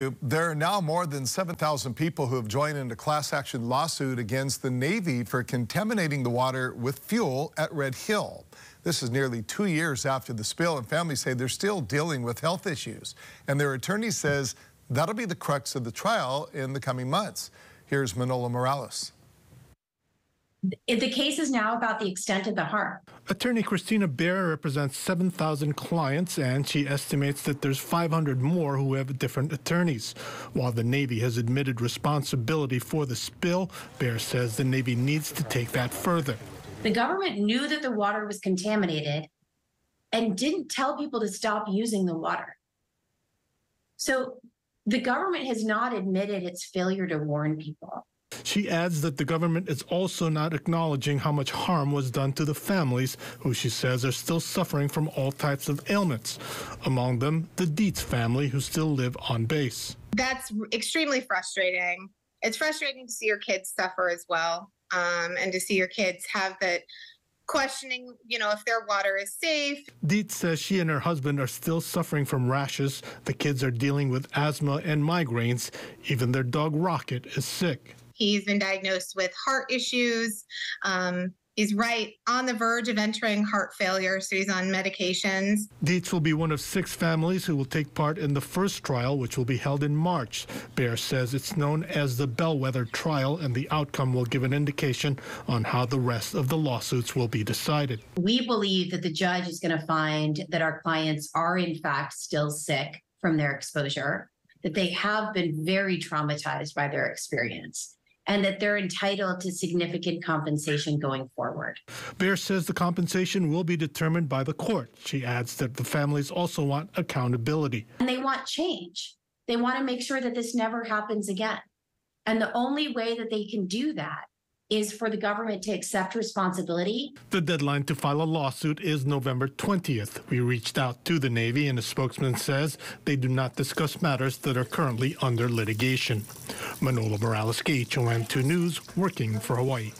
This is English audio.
There are now more than 7,000 people who have joined in a class action lawsuit against the Navy for contaminating the water with fuel at Red Hill. This is nearly two years after the spill, and families say they're still dealing with health issues. And their attorney says that'll be the crux of the trial in the coming months. Here's Manolo Morales. The case is now about the extent of the harm. Attorney Kristina Baehr represents 7,000 clients, and she estimates that there's 500 more who have different attorneys. While the Navy has admitted responsibility for the spill, Baehr says the Navy needs to take that further. The government knew that the water was contaminated and didn't tell people to stop using the water. So the government has not admitted its failure to warn people. She adds that the government is also not acknowledging how much harm was done to the families, who she says are still suffering from all types of ailments. Among them, the Dietz family, who still live on base. That's extremely frustrating. It's frustrating to see your kids suffer as well, um, and to see your kids have that questioning, you know, if their water is safe. Dietz says she and her husband are still suffering from rashes. The kids are dealing with asthma and migraines. Even their dog Rocket is sick. He's been diagnosed with heart issues. Um, he's right on the verge of entering heart failure, so he's on medications. Dietz will be one of six families who will take part in the first trial, which will be held in March. Baehr says it's known as the Bellwether trial, and the outcome will give an indication on how the rest of the lawsuits will be decided. We believe that the judge is going to find that our clients are, in fact, still sick from their exposure, that they have been very traumatized by their experience and that they're entitled to significant compensation going forward. Baehr says the compensation will be determined by the court. She adds that the families also want accountability. And they want change. They want to make sure that this never happens again. And the only way that they can do that is for the government to accept responsibility. The deadline to file a lawsuit is November 20th. We reached out to the Navy, and a spokesman says they do not discuss matters that are currently under litigation. Manolo Morales, KHON2 News, working for Hawaii.